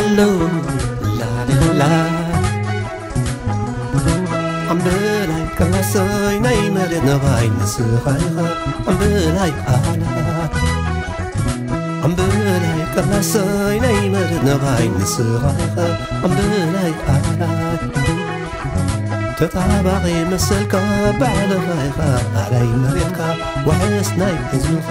ላሎ ላሊላ ኣምበላይ ቀላሰይ ናይ መሬት ነባይ ንስኻ ኢኻ ኣምበላይ ኣላት ኣምበላይ ቀላሰይ ናይ መሬት ነባይ ንስኻ ኢኻ ኣምበላይ ኣላት ተጣባቒ መሰልካ ባዕልኻ ኢኻ ኣላይ መሬትካ ዋሕስ ናይ ህዝብኻ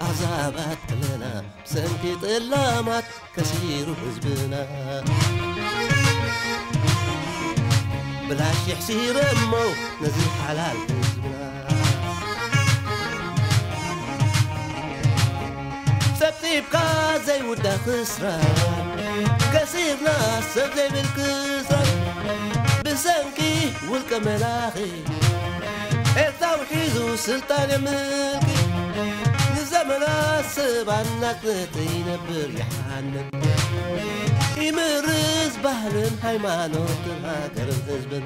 عذابات لنا سنكت اللامات كثير حزبنا بلاش يحسير امه نزل حلال حزبنا. سبتيبكا زي ودا خسران كسيرنا سب زي بالكسران بسنكي والكملاخي التوحيد سلطان ملكي. زمن سب نت تین بريحان یحن امروز بهلن حیمانو تر هاگر زبن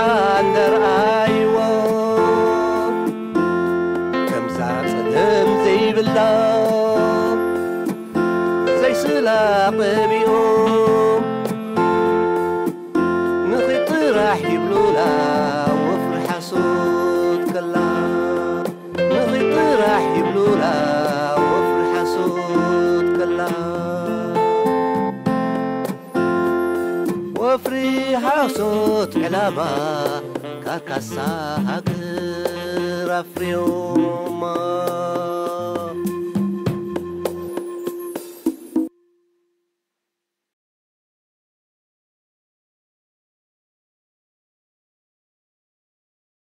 ነቢዓ እንደረኣይዎ ከምዛ ፀገም ዘይብላ ዘይስላ ቀቢኦም ሓሶት ዕላማ ካርካሳ ሃገር ኣፍርዮማ